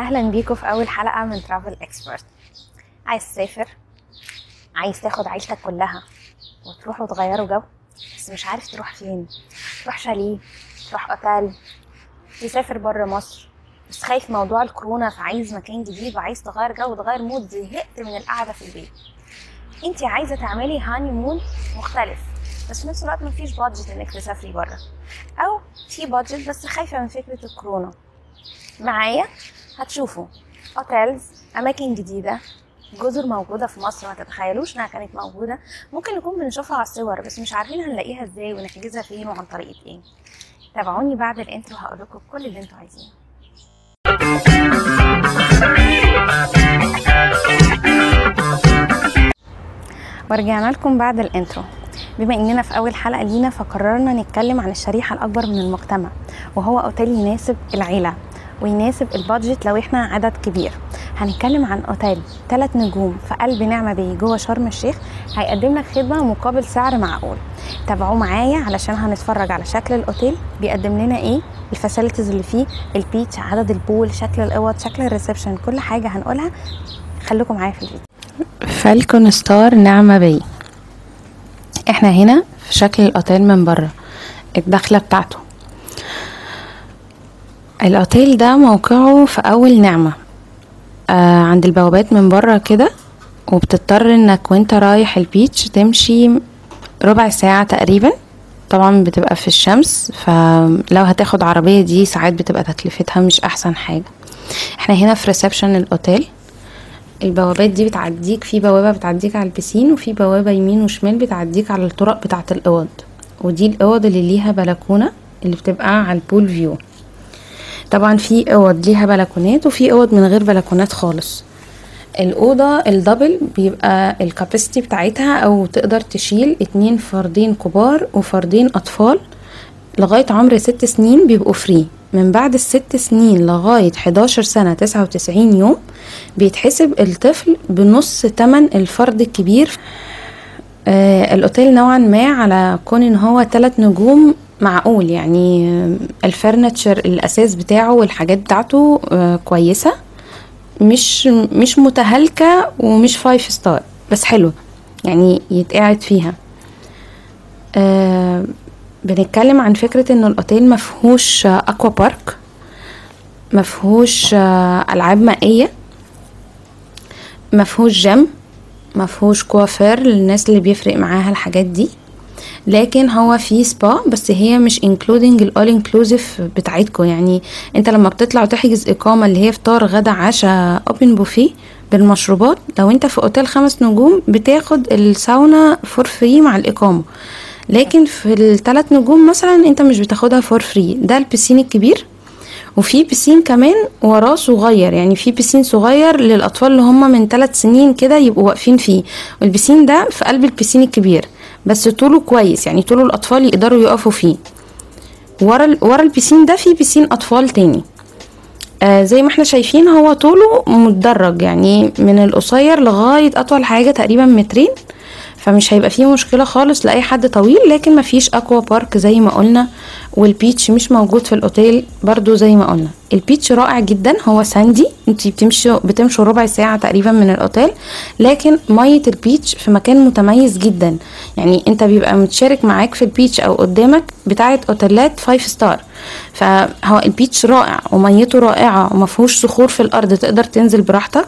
أهلا بيكم في أول حلقة من Travel Expert عايز تسافر؟ عايز تاخد عيلتك كلها وتروحوا تغيروا جو؟ بس مش عارف تروح فين. تروح شاليه تروح أوتيل تسافر بره مصر. بس خايف موضوع الكورونا فعايز مكان جديد وعايز تغير جو وتغير mood. زهقت من القعدة في البيت. انت عايزة تعملي honeymoon مختلف بس في نفس الوقت مفيش budget إنك تسافري بره أو في budget بس خايفة من فكرة الكورونا. معايا؟ هتشوفوا hotels أماكن جديدة جزر موجودة في مصر ما تتخيلوش إنها كانت موجودة. ممكن نكون بنشوفها على الصور بس مش عارفين هنلاقيها إزاي ونحجزها فين وعن طريقه إيه. تابعوني بعد ال intro هقول لكم كل اللي أنتوا عايزينه. ورجعنا لكم بعد ال intro. بما إننا في أول حلقة لينا فقررنا نتكلم عن الشريحة الأكبر من المجتمع وهو أوتيل يناسب العيلة. ويناسب ال budget لو إحنا عدد كبير. هنتكلم عن أوتيل ثلاث نجوم في قلب نعمة بي جوه شرم الشيخ هيقدم لك خدمة مقابل سعر معقول. تابعوه معايا علشان هنتفرج على شكل الأوتيل. بيقدم لنا إيه؟ ال facilities اللي فيه ال beach عدد ال pool شكل الأوض شكل ال reception كل حاجة هنقولها. خليكم معايا في الفيديو. فالكون ستار نعمة بي إحنا هنا في شكل الأوتيل من بره. الدخلة بتاعته. الأوتيل ده موقعه في أول نعمة آه عند البوابات من بره كده وبتضطر إنك وأنت رايح ال beach تمشي ربع ساعة تقريبا. طبعا بتبقى في الشمس فلو هتاخد عربية دي ساعات بتبقى تكلفتها مش أحسن حاجة. إحنا هنا في reception الأوتيل. البوابات دي بتعديك في بوابة بتعديك على البسين وفي بوابة يمين وشمال بتعديك على الطرق بتاعة الأوض. ودي الأوض اللي ليها بلكونة اللي بتبقى على ال pool view. طبعا في أوض ليها بلكونات وفي أوض من غير بلكونات خالص. الأوضة ال double بيبقى ال capacity بتاعتها أو تقدر تشيل اتنين فردين كبار وفردين أطفال لغاية عمر ست سنين بيبقوا free من بعد الست سنين لغاية 11 سنة 99 يوم بيتحسب الطفل بنص تمن الفرد الكبير. آه الأوتيل نوعا ما على كون إن هو تلات نجوم معقول يعني ال furniture الأثاث بتاعه والحاجات بتاعته كويسة مش مش متهالكة ومش five star بس حلوة يعني يتقعد فيها. أه بنتكلم عن فكرة ان الأوتيل مفهوش aqua park مفهوش ألعاب مائية مفهوش جيم مفهوش كوافير للناس اللي بيفرق معاها الحاجات دي. لكن هو في سبا بس هي مش including ال all inclusive بتاعتكم يعني انت لما بتطلع وتحجز إقامة اللي هي فطار غدا عشاء open buffet بالمشروبات لو انت في أوتيل خمس نجوم بتاخد الساونا for free مع الإقامة. لكن في الثلاث نجوم مثلا انت مش بتاخدها for free ده البسين الكبير. وفي بسين كمان وراه صغير. يعني في بسين صغير للأطفال اللي هم من ثلاث سنين كده يبقوا واقفين فيه. والبسين ده في قلب البسين الكبير. بس طوله كويس يعني طوله الأطفال يقدروا يقفوا فيه. ورا ورا البسين ده في بسين أطفال تاني. آه زي ما إحنا شايفين هو طوله متدرج يعني من القصير لغاية أطول حاجة تقريبا مترين. فمش هيبقى فيه مشكلة خالص لأي حد طويل لكن مفيش aqua park زي ما قلنا وال beach مش موجود في الأوتيل برضو زي ما قلنا. ال beach رائع جدا هو sandy انت بتمشوا بتمشوا ربع ساعة تقريبا من الأوتيل لكن مية ال beach في مكان متميز جدا. يعني انت بيبقى متشارك معاك في ال beach أو قدامك بتاعة أوتيلات five star فهو ال beach رائع وميته رائعة ومفهوش صخور في الأرض تقدر تنزل براحتك.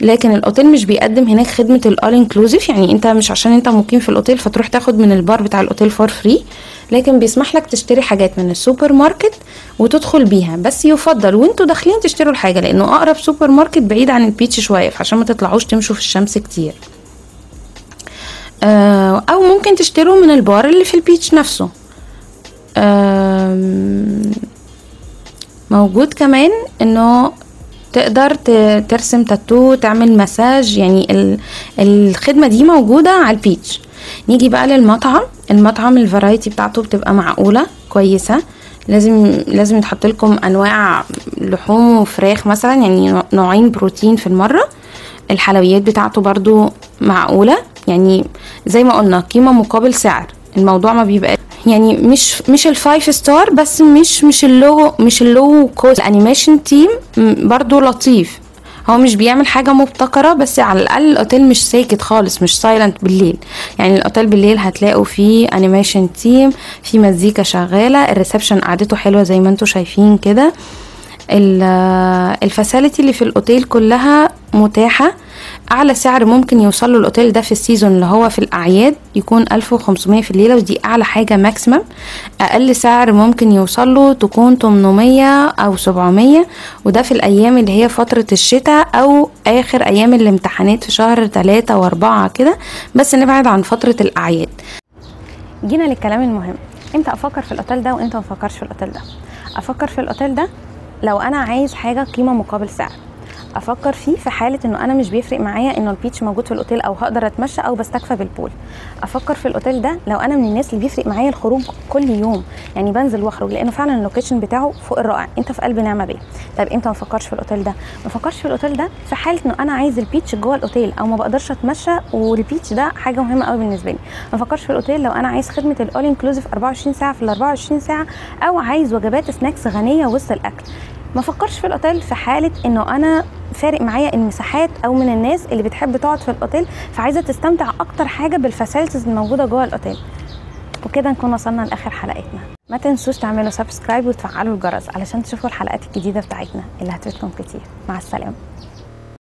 لكن الأوتيل مش بيقدم هناك خدمة ال all inclusive يعني أنت مش عشان أنت مقيم في الأوتيل فتروح تاخد من البار بتاع الأوتيل for free لكن بيسمح لك تشتري حاجات من السوبر ماركت وتدخل بيها. بس يفضل وأنتوا داخلين تشتروا الحاجة لأنه أقرب سوبر ماركت بعيد عن ال beach شوية عشان ما تطلعوش تمشوا في الشمس كتير. أو ممكن تشتروا من البار اللي في ال beach نفسه. موجود كمان إنه تقدر ترسم تاتو تعمل مساج يعني الخدمة دي موجودة على البيتش نيجي بقى للمطعم. المطعم الفرايتي بتاعته بتبقى معقولة كويسة. لازم لازم يتحط لكم أنواع لحوم وفراخ مثلا يعني نوعين بروتين في المرة. الحلويات بتاعته برضو معقولة. يعني زي ما قلنا قيمة مقابل سعر. الموضوع ما بيبقى يعني مش مش ال five star بس مش مش ال low مش ال low cost ال animation team برضو لطيف. هو مش بيعمل حاجة مبتكرة بس على الأقل الأوتيل مش ساكت خالص مش silent بالليل. يعني الأوتيل بالليل هتلاقوا فيه animation team في مزيكا شغالة ال reception قعدته حلوة زي ما أنتوا شايفين كده. ال facility اللي في الأوتيل كلها متاحة. أعلى سعر ممكن يوصل له الأوتيل ده في ال season اللي هو في الأعياد يكون 1500 في الليلة ودي أعلى حاجة maximum أقل سعر ممكن يوصل له تكون 800 أو 700 وده في الأيام اللي هي فترة الشتاء أو آخر أيام الامتحانات في شهر 3 و4 كده. بس نبعد عن فترة الأعياد. جينا للكلام المهم. إمتى أفكر في الأوتيل ده وامتى ما افكرش في الأوتيل ده. أفكر في الأوتيل ده لو أنا عايز حاجة قيمة مقابل سعر. أفكر فيه في حاله انه أنا مش بيفرق معايا انه ال beach موجود في الاوتيل أو هقدر اتمشى أو بستكفى بال pool. أفكر في الاوتيل ده لو أنا من الناس اللي بيفرق معايا الخروج كل يوم يعني بنزل واخرج لأنه فعلا ال location بتاعه فوق الرائع. انت في قلب نعمة بيه. طيب إمتى ما افكرش في الاوتيل ده؟ ما افكرش في الاوتيل ده في حالة انه أنا عايز ال beach جوه الاوتيل أو ما بقدرش اتمشى وال beach ده حاجة مهمة قوي بالنسبة لي. ما افكرش في الاوتيل لو أنا عايز خدمة ال all inclusive 24 ساعة في ال 24 ساعة أو عايز وجبات snacks غنية وسط الأكل. ما فكرش في الاوتيل في حالة انه أنا فارق معايا المساحات أو من الناس اللي بتحب تقعد في الأوتيل فعايزة تستمتع أكتر حاجة بال facilities الموجودة جوه الأوتيل. وكده نكون وصلنا لآخر حلقتنا. ما تنسوش تعملوا subscribe وتفعلوا الجرس علشان تشوفوا الحلقات الجديدة بتاعتنا اللي هتفيدكم كتير. مع السلامة.